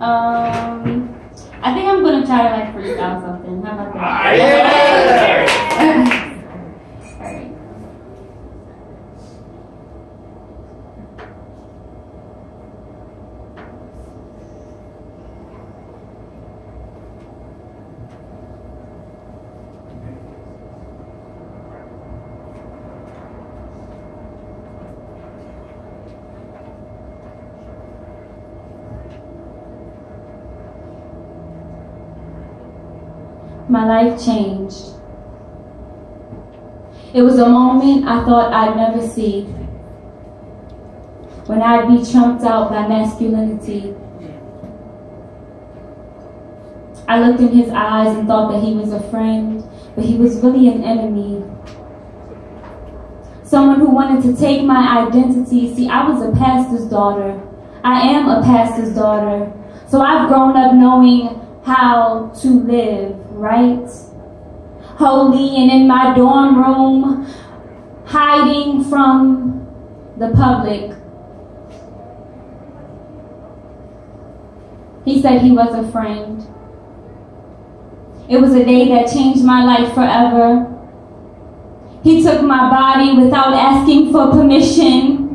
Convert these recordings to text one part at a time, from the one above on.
Um, I think I'm gonna try to like freestyle something. How about that? My life changed. It was a moment I thought I'd never see. When I'd be trumped out by masculinity. I looked in his eyes and thought that he was a friend, but he was really an enemy. Someone who wanted to take my identity. See, I was a pastor's daughter. I am a pastor's daughter. So I've grown up knowing how to live, right? Holy and in my dorm room, hiding from the public. He said he was a friend. It was a day that changed my life forever. He took my body without asking for permission.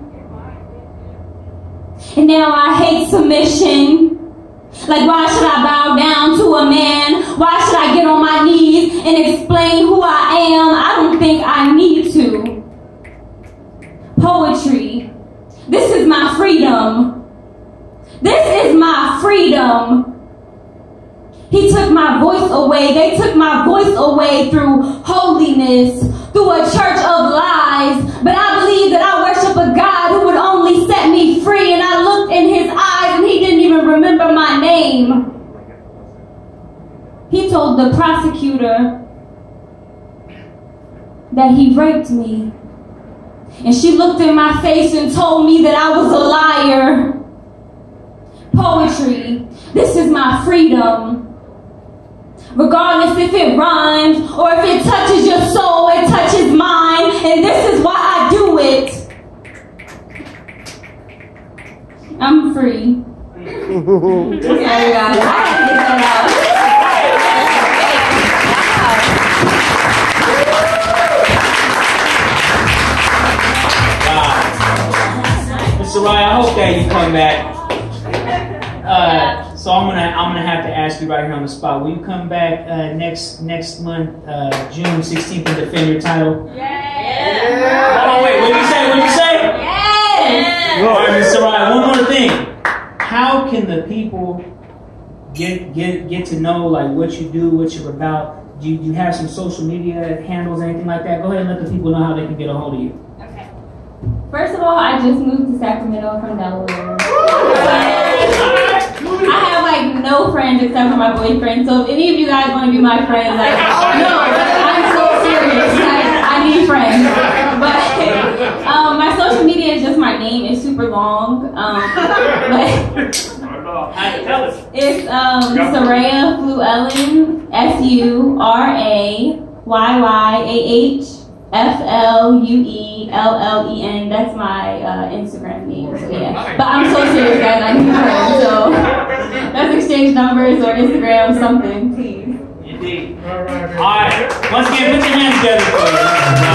And now I hate submission. Like, why should I bow down to a man? Why should I get on my knees and explain who I am? I don't think I need to. Poetry. This is my freedom. This is my freedom. He took my voice away. They took my voice away through holiness, through a church of lies. But I believe that I worship a God who would only set me free. And I looked in his eyes and he didn't even remember my name. He told the prosecutor that he raped me. And she looked in my face and told me that I was a liar. Poetry. This is my freedom regardless if it rhymes or if it touches your soul, it touches mine, and this is why I do it. I'm free. Sorry, guys. I had to get that out. Ryan, I hope that you come back. Uh, so I'm gonna I'm gonna have to ask you right here on the spot. Will you come back uh, next next month, uh, June 16th, and defend your title? Yeah. Hold on, wait. What did you say? What did you say? Yes! All right. Ryan. One more thing. How can the people get get get to know like what you do, what you're about? Do you, do you have some social media handles, anything like that? Go ahead and let the people know how they can get a hold of you. Okay. First of all, I just moved to Sacramento from Delaware. I have like no friends except for my boyfriend. So if any of you guys want to be my friends, like, no, I'm so serious. Like, I need friends. But um, my social media is just my name. It's super long. Um, but it's um, Surayyah Fluellen. S U R A Y Y A H F L U E L L E N. That's my uh, Instagram name. So yeah. But I'm so serious, guys. I need friends. So let's exchange numbers or Instagram, something, please. Indeed. All right. Once again, put your hands together